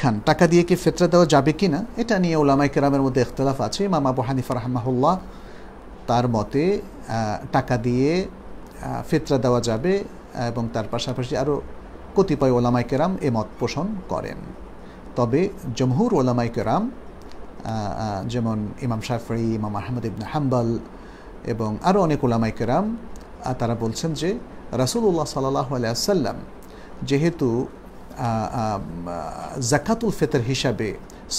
খান টাকা দিয়ে কি ফেতরা দেওয়া যাবে কি না, এটা নিয়ে ওলামাই কেরামের মধ্যে ইখতলাফ আছে। ইমাম আবু হানিফা রহমাহুল্লাহ তার মতে টাকা দিয়ে ফেতরা দেওয়া যাবে এবং তার পাশাপাশি আরও কতিপয় ওলামাই কেরাম এ মত পোষণ করেন। তবে জমহুর ওলামাই কেরাম যেমন ইমাম শাফরি ইমাম আহমদ ইবন হাম্বাল এবং আরও অনেক ওলামাই কেরাম তারা বলছেন যে রাসুল্লাহ সাল্লাহ আলিয়া আলাইসাল্লাম যেহেতু জাকাতুল ফেতর হিসাবে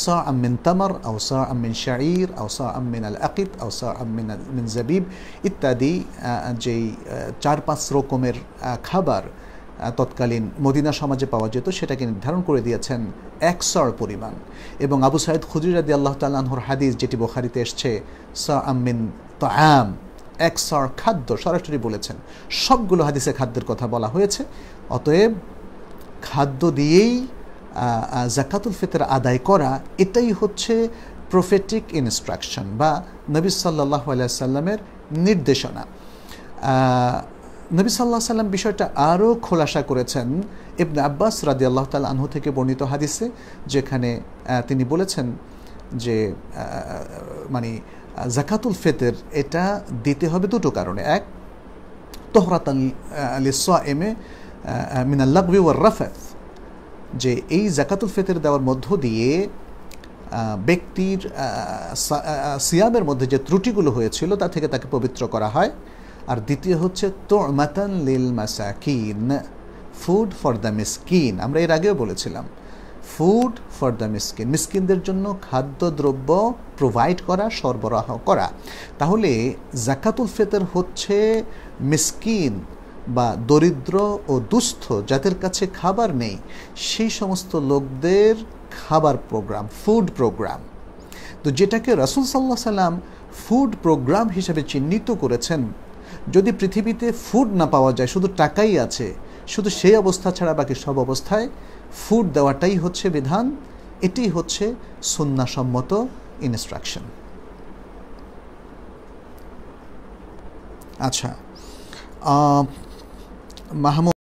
সা আমিন তামার আও সা আমিন শাঈর আও আমিন আল আকিদ আও সা আমিন মিন জাবিব ইত্যাদি যেই চার পাঁচ রকমের খাবার তৎকালীন মদিনা সমাজে পাওয়া যেত, সেটাকে নির্ধারণ করে দিয়েছেন এক সর পরিমাণ। এবং আবু সাইদ খুজুর রাদি আল্লাহ তাল্লাহর হাদিস, যেটি বোখারিতে এসছে সা আমিন তাম এক সর খাদ্য সরাসরি বলেছেন। সবগুলো হাদিসে খাদ্যের কথা বলা হয়েছে, অতএব খাদ্য দিয়েই জাকাতুল ফিতর আদায় করা, এটাই হচ্ছে প্রফেটিক ইনস্ট্রাকশন বা নবী সাল্লাহ সাল্লামের নির্দেশনা। নবী সাল্লাহ সাল্লাম বিষয়টা আরও খোলাসা করেছেন ইবনে আব্বাস রাদি আল্লাহ তাল আনহু থেকে বর্ণিত হাদিসে, যেখানে তিনি বলেছেন যে মানে জাকাতুল ফেতের এটা দিতে হবে দুটো কারণে। এক তোহরাত আলী এমে মিনাল্লাকবি ওয়ার রাফাত, যে এই জাকাতুল ফেতের দেওয়ার মধ্য দিয়ে ব্যক্তির সিয়ামের মধ্যে যে ত্রুটিগুলো হয়েছিল, তা থেকে তাকে পবিত্র করা হয়। আর দ্বিতীয় হচ্ছে, তোমাতান লিল মাসাকিন ফুড ফর দ্য মিসকিন আমরা এর আগেও বলেছিলাম ফুড ফর দ্য মিসকিন মিসকিনদের জন্য খাদ্যদ্রব্য প্রোভাইড করা, সরবরাহ করা। তাহলে জাকাতুল ফেতর হচ্ছে মিসকিন বা দরিদ্র ও দুস্থ যাদের কাছে খাবার নেই, সেই সমস্ত লোকদের খাবার প্রোগ্রাম ফুড প্রোগ্রাম তো যেটাকে রাসুল সাল্লাহ সাল্লাম ফুড প্রোগ্রাম হিসেবে চিহ্নিত করেছেন, যদি পৃথিবীতে ফুড না পাওয়া যায়, শুধু টাকাই আছে, শুধু সেই অবস্থা ছাড়া বাকি সব অবস্থায় ফুড দেওয়াটাই হচ্ছে বিধান, এটি হচ্ছে সন্ন্যাসম্মত ইনস্ট্রাকশন আচ্ছা महमूद